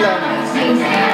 Lần.